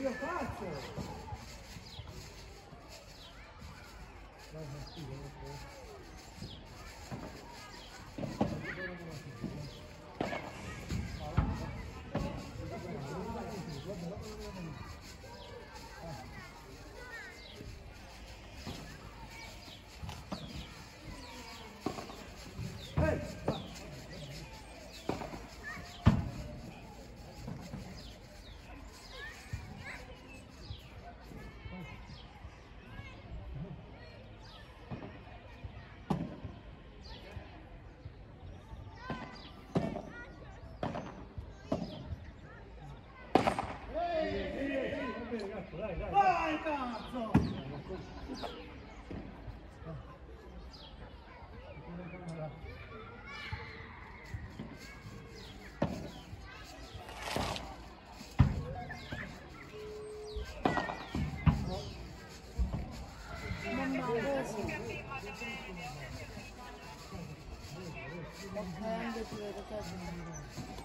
io faccio! Vai, cazzo! Thank you.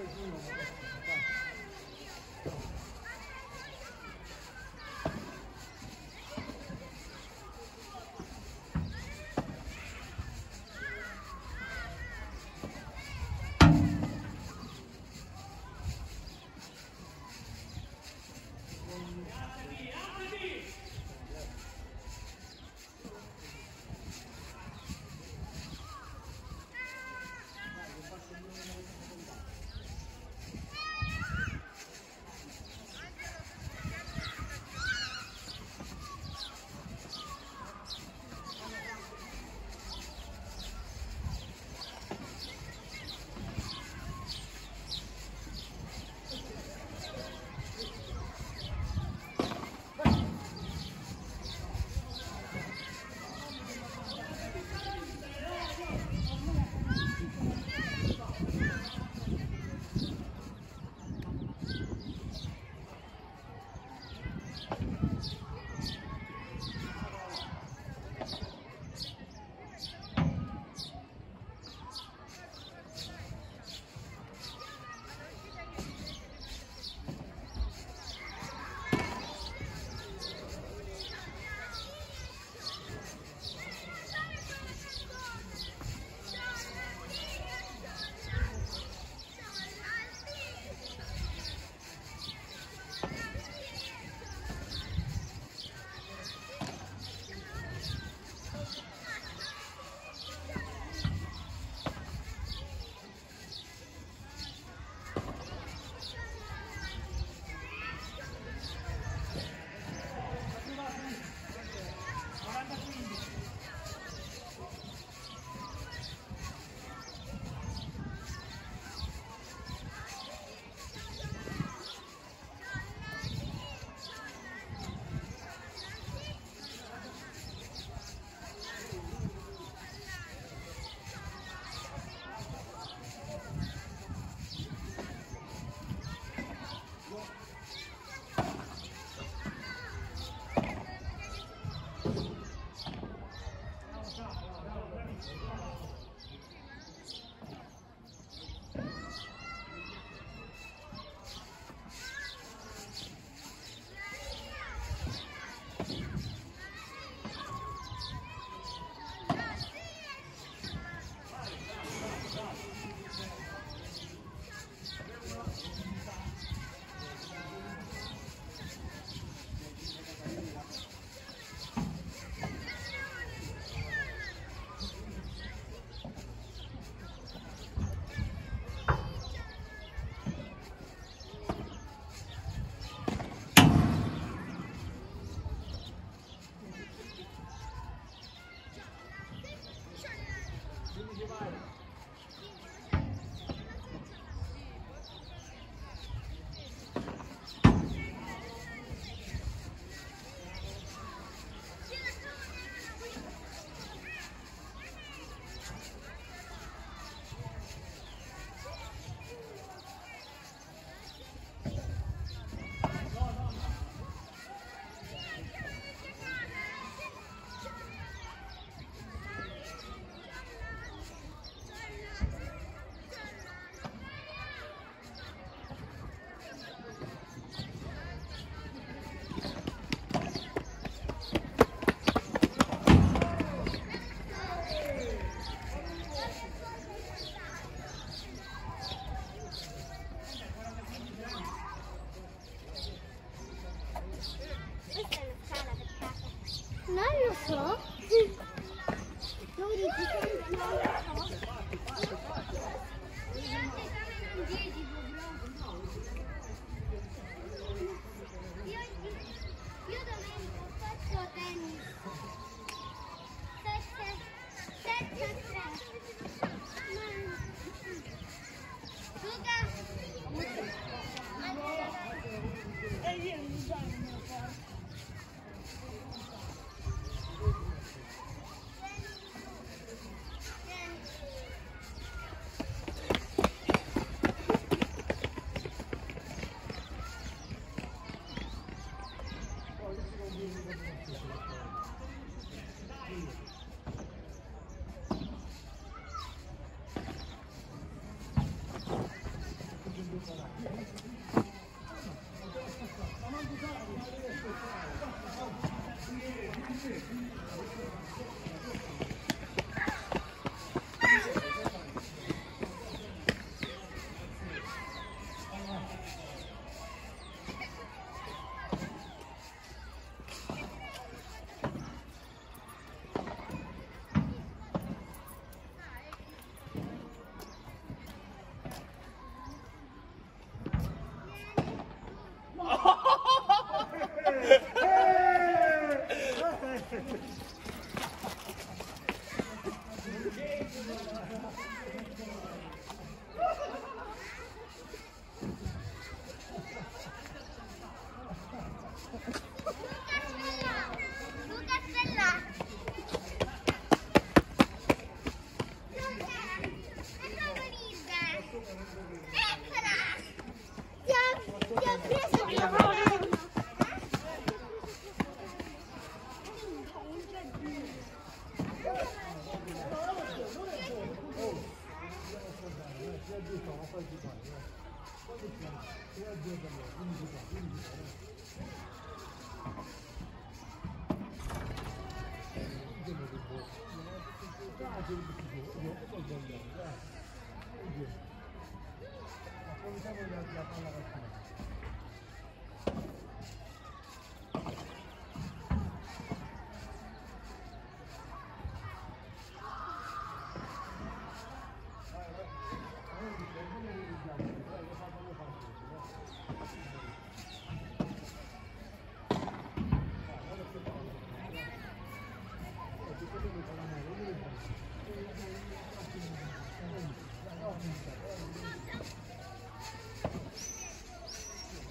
Thank you.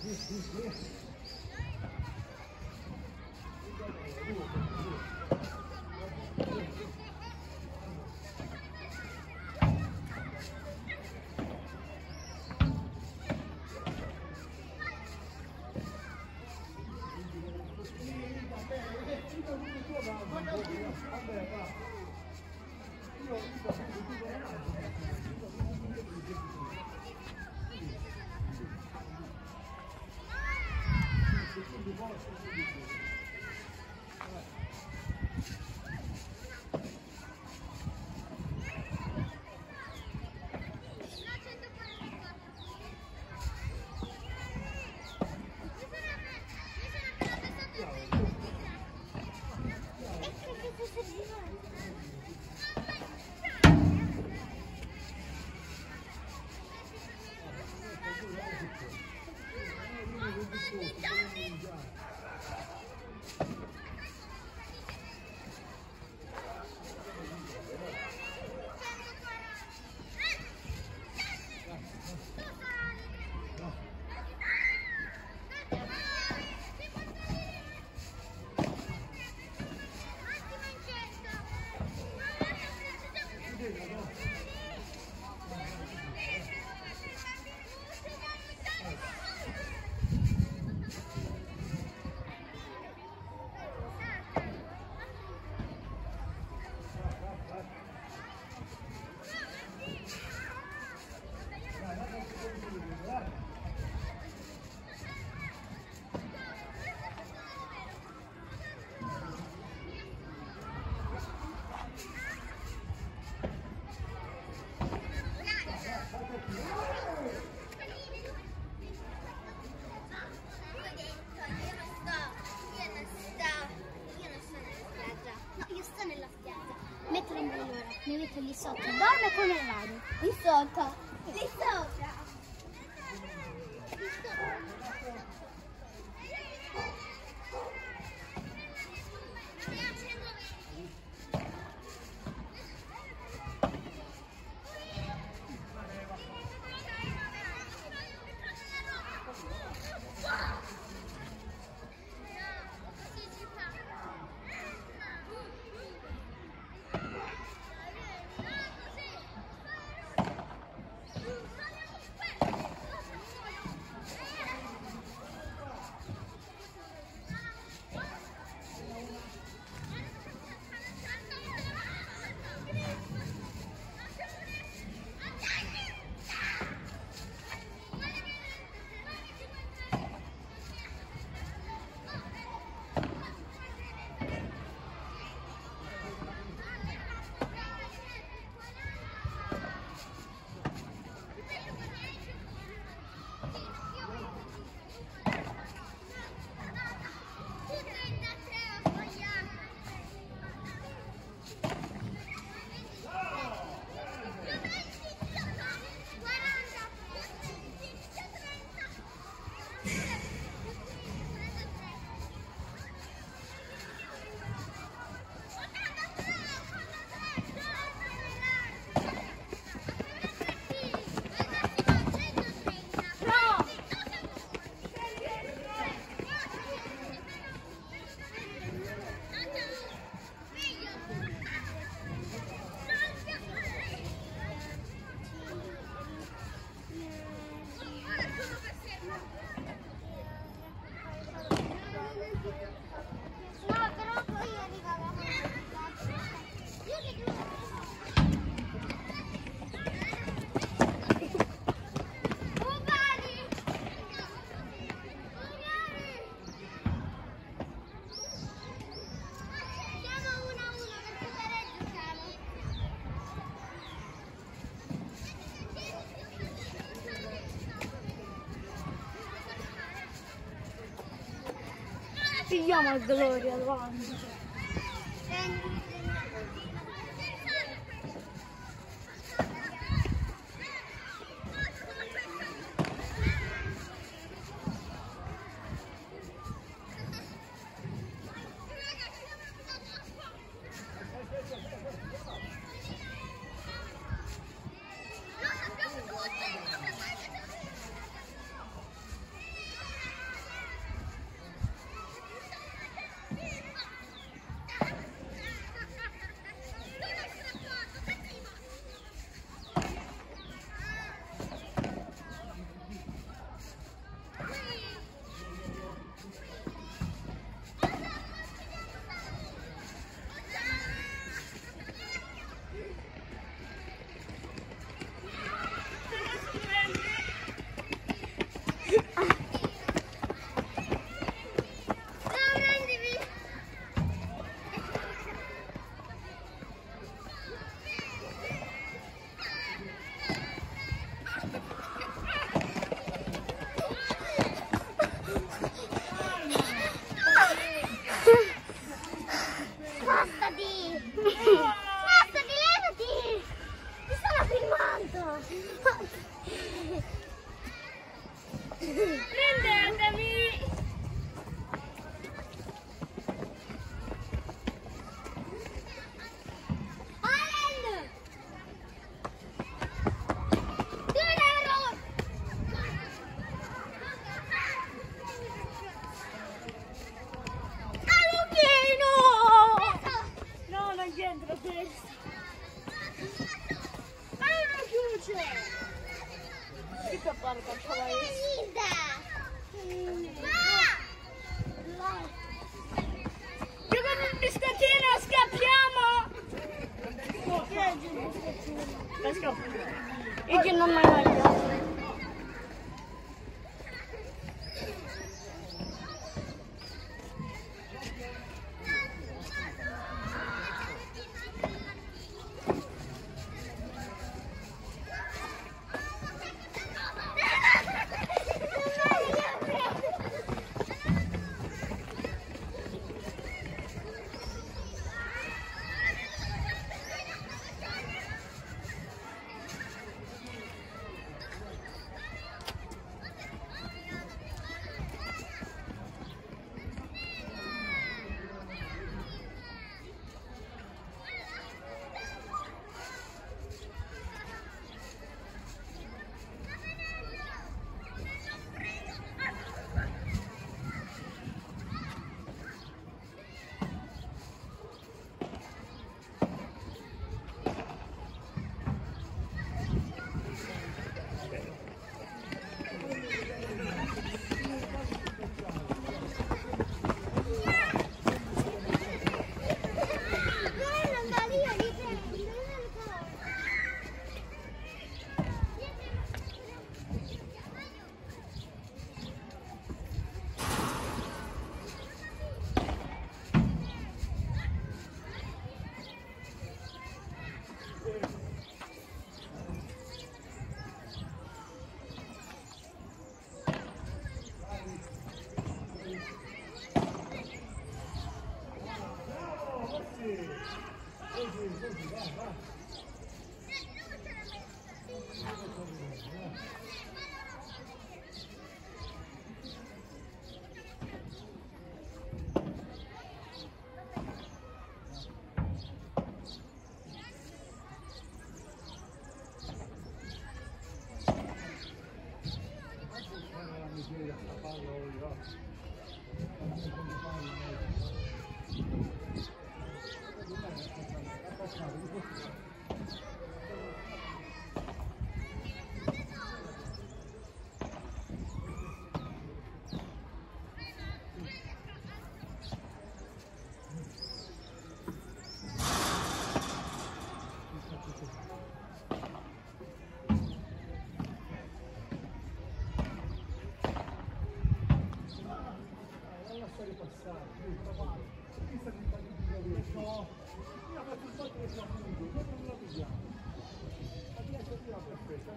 yes, yes, yes. Andiamo a Gloria, va. Yeah. fare passare, chi sta cercando di capire ciò? Io faccio il fatto che sta appunto, noi non la vediamo. La mia è perfetta,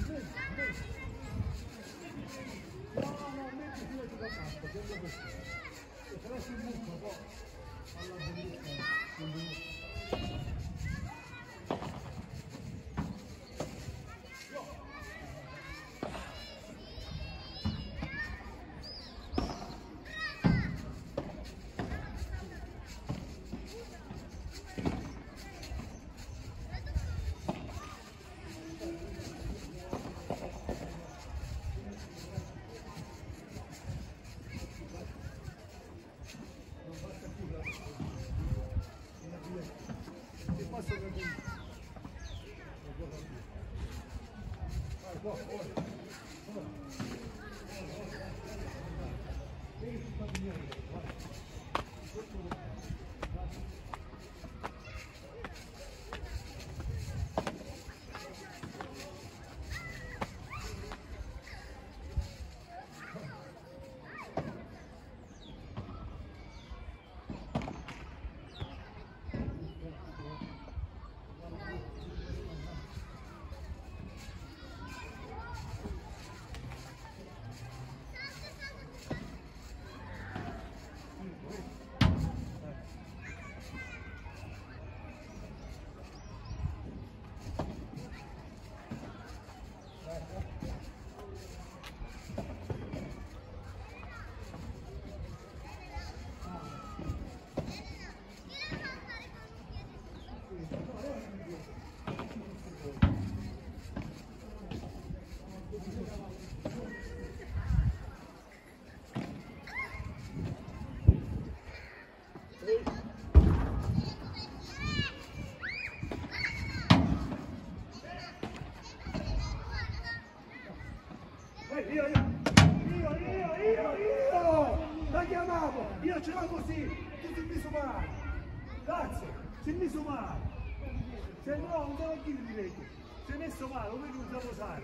Terima kasih. Four, four. Messo male, come sa posare,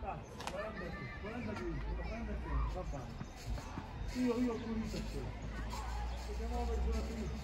grazie, 40 42, 43, va bene, io, io ho pulito a te, siamo una persona finita,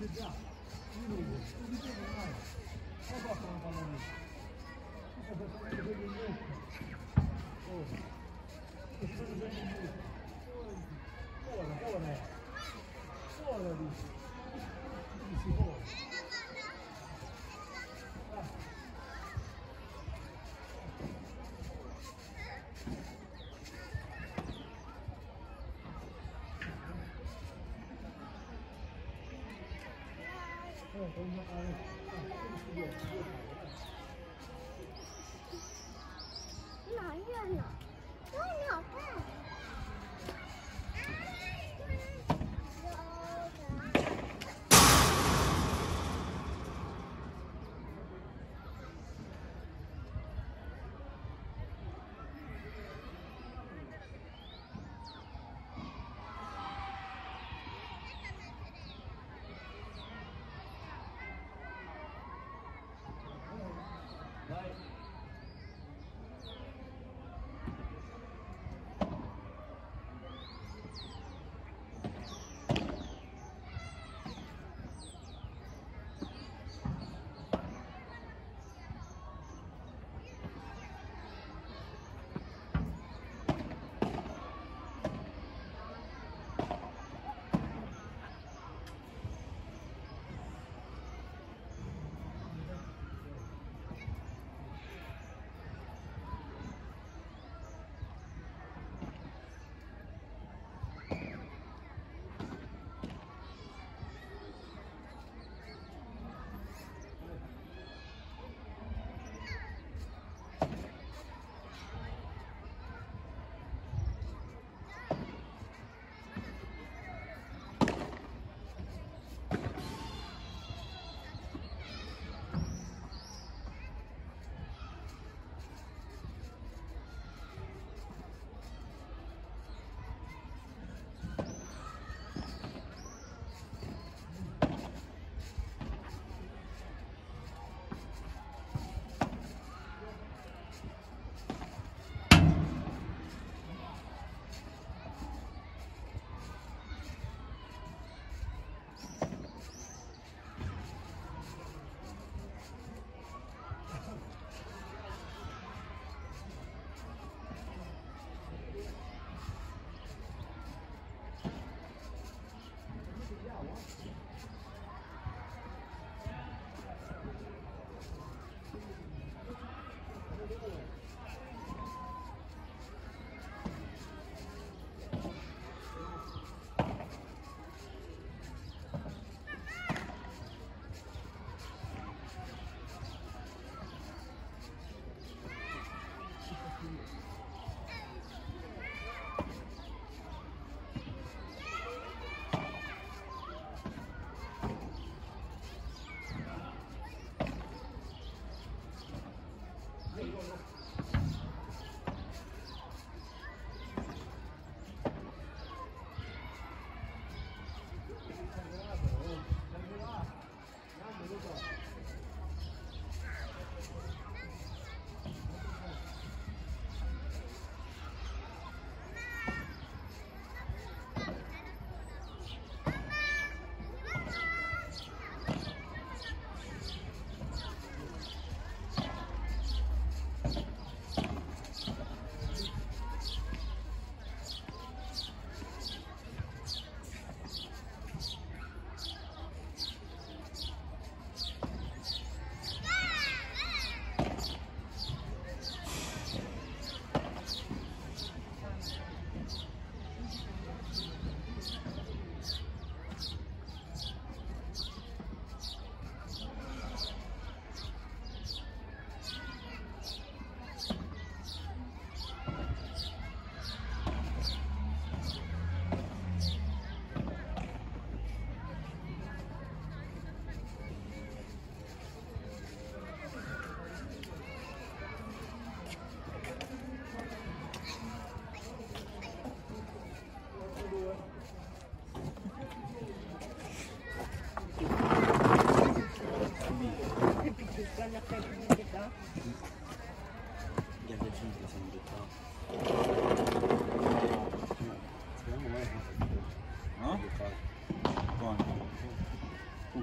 the job. 哪院呢？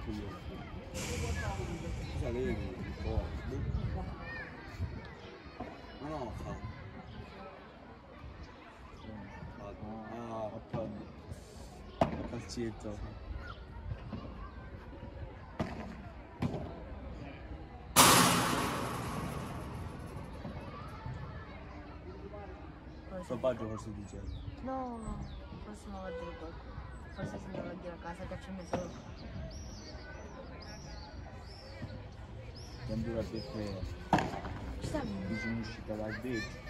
Cosa boh. Ma no, fa. Ah, a. Sto baggio forse dice. No, no, forse non va qualcuno. Forse se ne va a casa che ci ho messo. Quando la perché Ci sta bene. bisogna uscire dal vetro.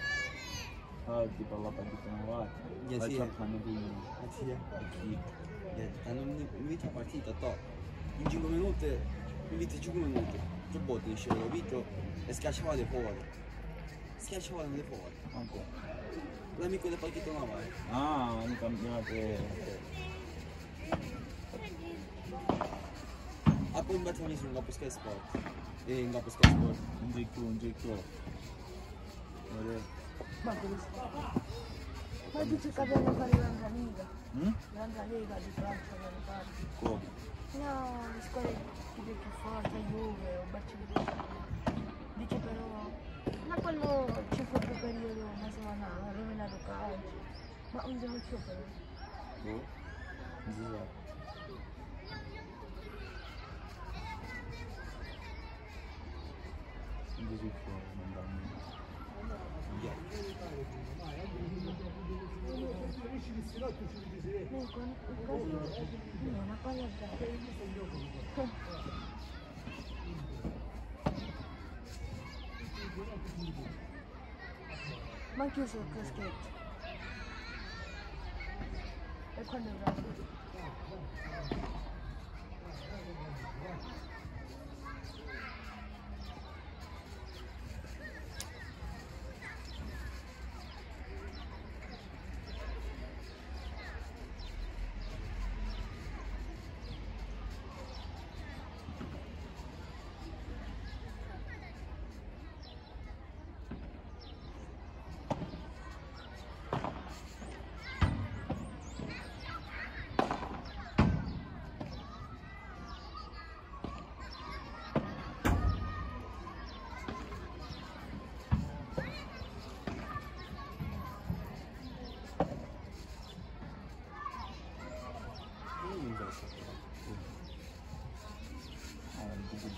Ah, tipo la partita non va. Ja, Vai sì. cercando di... Anzi, ja. di... Ja, dan invita partita to. In 5 minuti, invita 5 minuti. Tu botti in scena video e schiacciavate fuori. Schiacciavate fuori. Anche. L'amico del partito non vai. Ah, hanno cambiato. A poi imbattere su un capo Sky Sport. E in capo Sky Sport. Un un GQ. Vedete? Ma questo. Ma dice che abbiamo fare l'altra liga. Mm? L'altra liga di Francia dove fare. Come? No, le scuole tipo più forti, Juve o Barcellona. Dice però, ma quando ci fu quel periodo, una settimana, ha rovinato calcio. Ma non devo più però. Boh. Non si sa. dos informes, não Manche so não Er konnte não.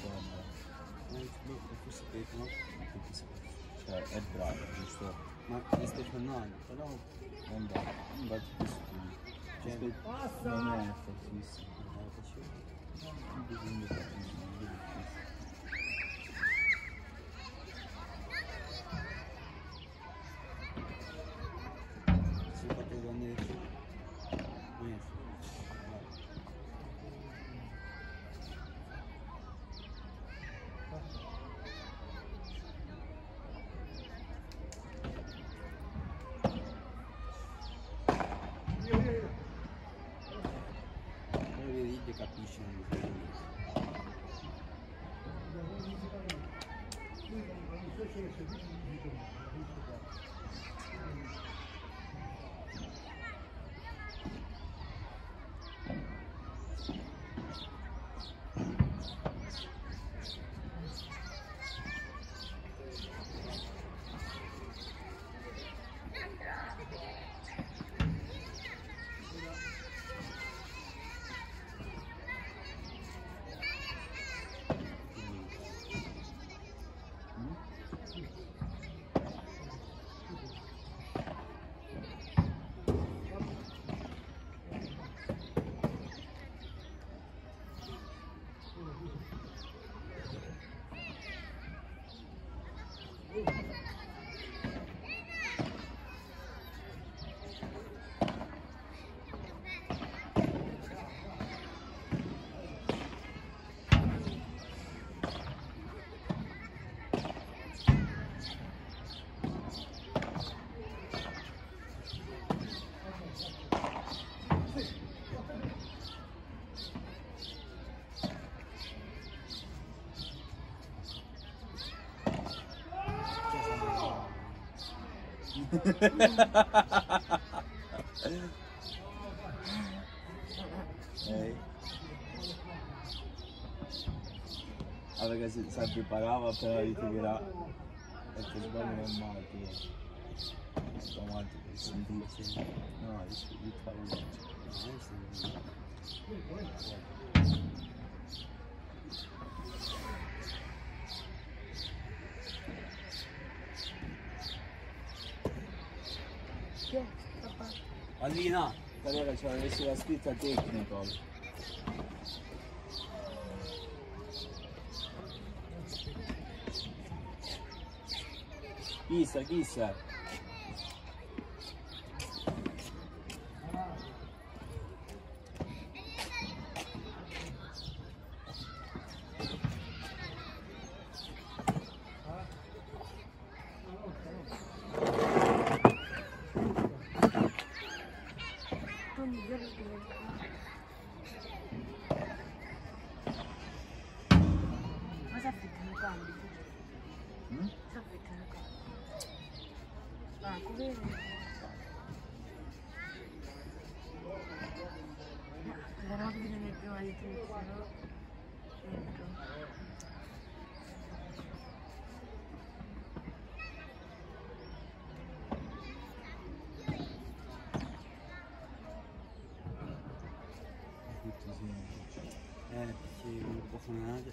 Non forse per no? Non ti so. Cioè, è bravo, giusto? Ma è Stefano, però Non va. Non va più studio. Cioè, Cioè, non è fortissimo. non facevo. Non bisogna fare будет отпущено население. é. Ah, ragazzi, si preparava per ritirare e sbaglio. Sto no. Alina, Carriera c'era avessi la scritta technical. Chissà, chissà. هذا الشيء هذا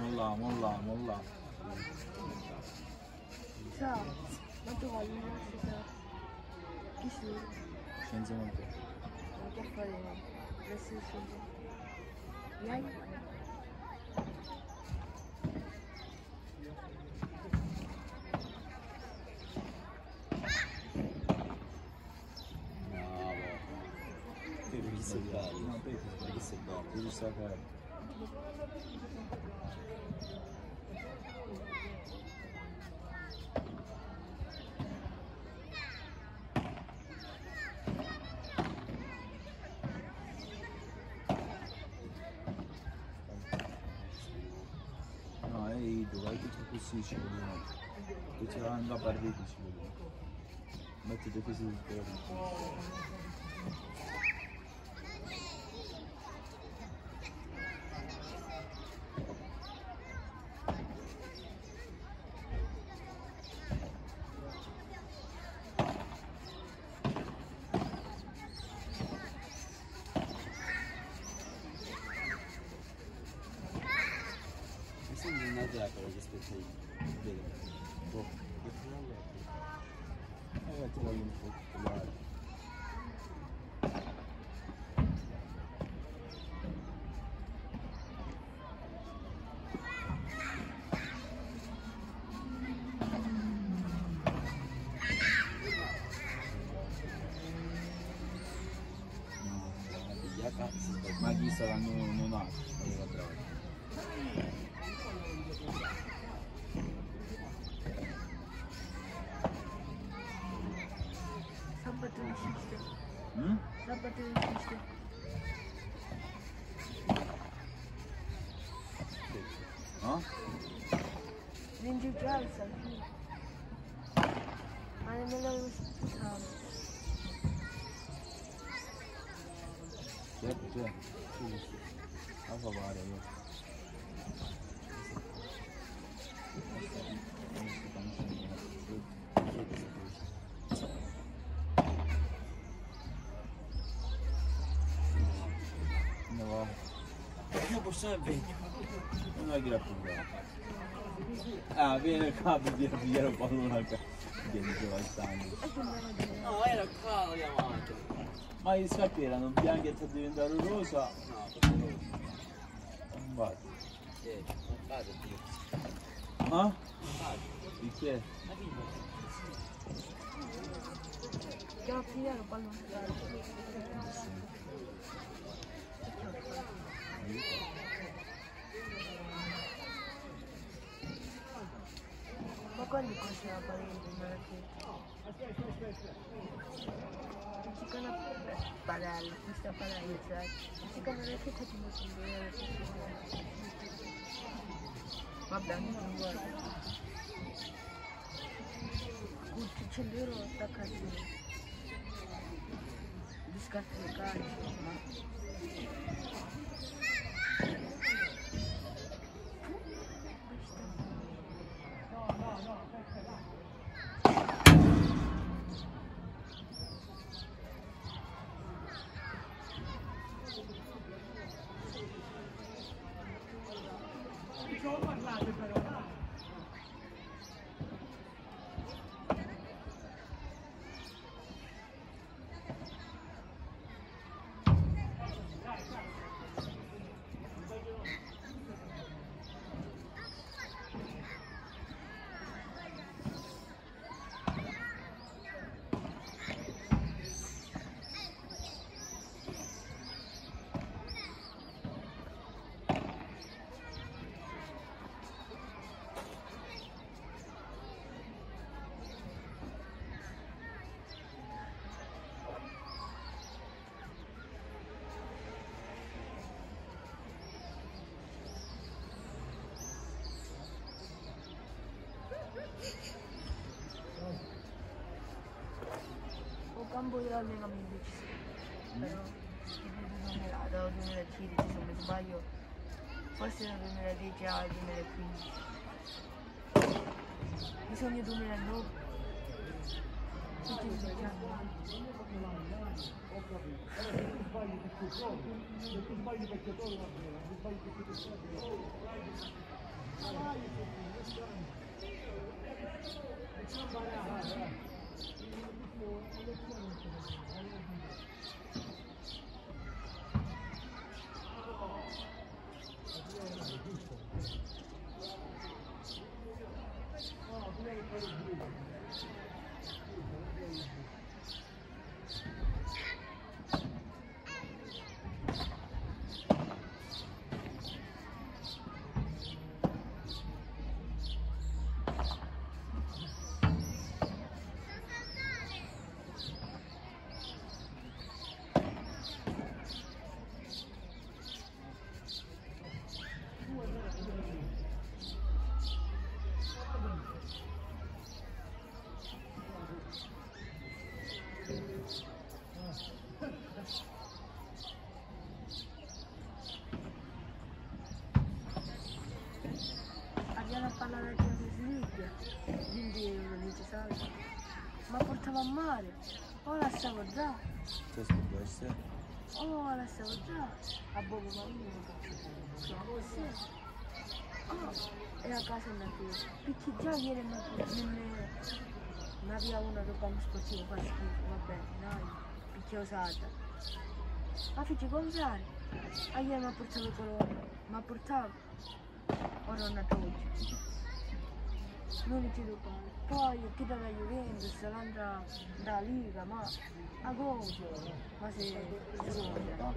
Molla, molla, molla. Ciao, ma tu voglio un'altra? Chi sei? Scienza Monte. Ma che fare? Adesso scienza. Lei? Bravo. Che bello. Che bello. Che bello. Che bello. hands up at the diferença lá no, no nosso. Yeah. Yok. Ne var? Ne boşuna bey. Ona girip durdu. Ha bir yere diye bir yere balon arka. Gelince başlandı. Ah, era calma, Yamato. Ma isca che erano bianche e tatuate da rosa, Huh? Ikut. Quando continua para entrar. Fica na hora que tá de meu primeiro. Правда. Кучелирова такая. Без картинка. Dell'allenamento ci sono, però tipo 2000, dal 2013 se non mi sbaglio, forse dal 2010 al 2015. Bisogna 2009. Tutti i dieci anni. Abbiamo a parlare di Champions League, quindi non necessario. Ma portava a mare, o la stavo già, C'è può essere? o la stavo già, a Bobo Marino, sì. Oh, e a casa mia figlia, perché già ieri mi ne aveva una roba sportiva, fa schifo, va bene, dai, perché è usata. Ma feci comprare, a ieri mi ha portato quello, mi ha portato, ora non oggi. Non ti fare. Poi chi dalla Juventus, l'andrà da Liga, ma a gozo, ma se seconda.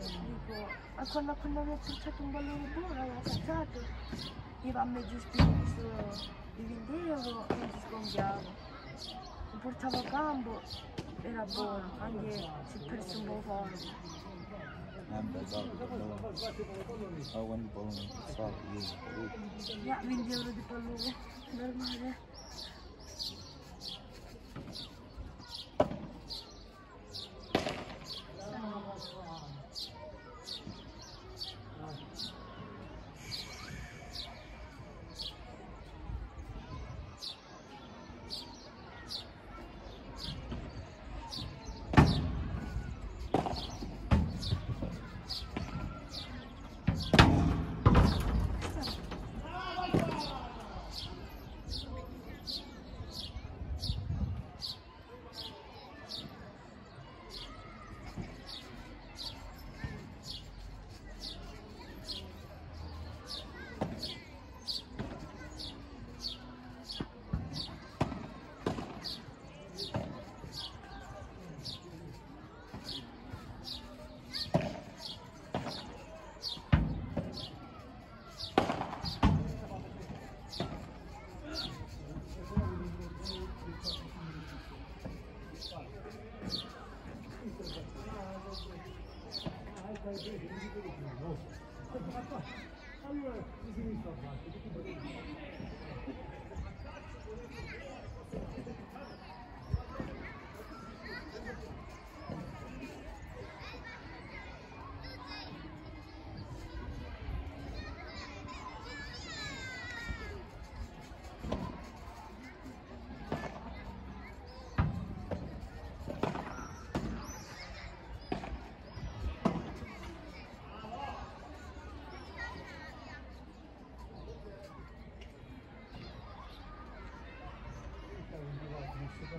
Dico, a quando, quando mi ha portato un pallone buono, cazzato, mi va a mezzo spinto di 20 euro e si sgonfiava. Mi portavo a campo, era buono, anche se perso un po' forte. Quando il pallone Ya, 20 euro di pallone, normale.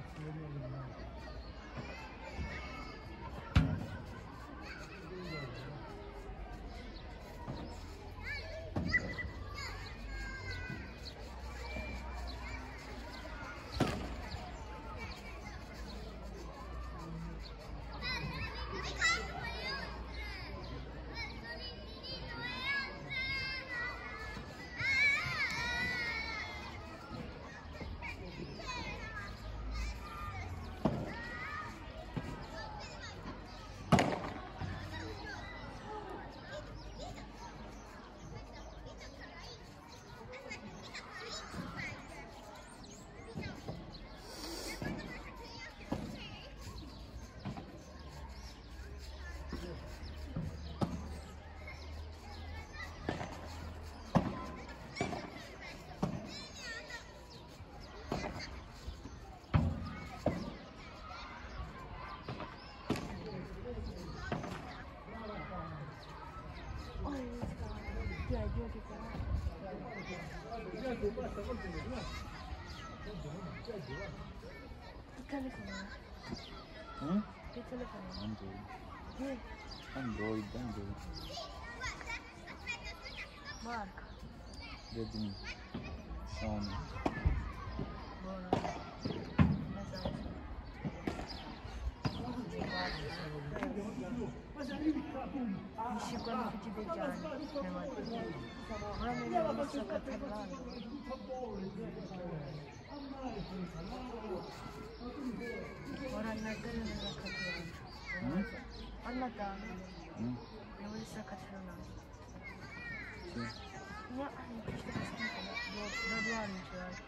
It's really amazing. Bir telefon. Hı? Bir telefon. Android. Ne? Android, Android. Mark. Redmi. Xiaomi. Mas aí, tá bom. 미술관을 소집되지 않은 대만들이 불안해하는 역사가 탄생하는 원한날 끓는 생각하기야 만났다 응? 영원히 시작하시는 나 그냥 아니 그렇게 됐으니까 너 불안해하는 줄 알고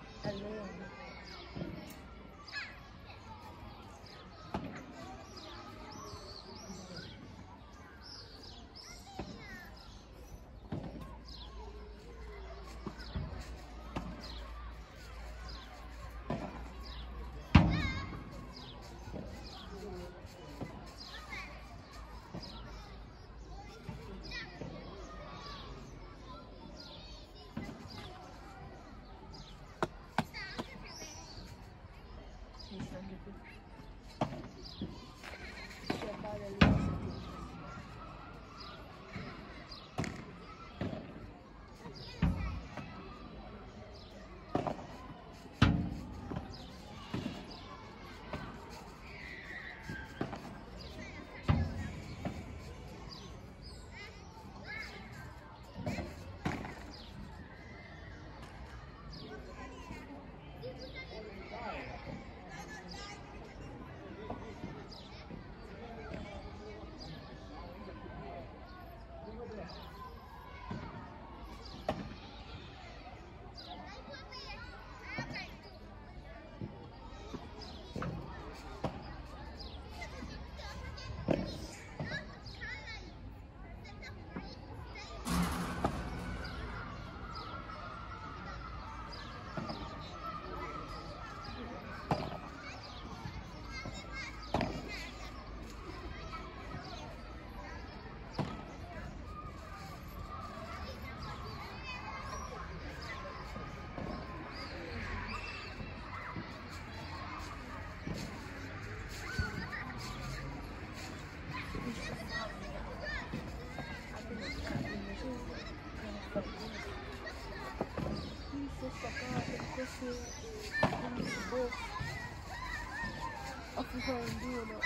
21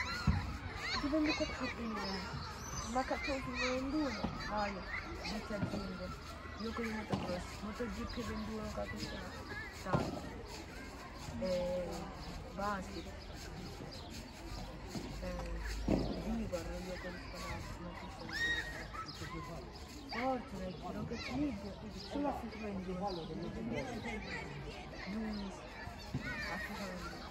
24 21 ma 14 21 Vale, mi ti aggiungo ah, Io con il motocross. MotoGP 21 capisco Salto eh, Basket eh, Vigor io con il palazzo Non ti sono Fortnite, Rocket League Solo a Fit 21 Lunis A Fit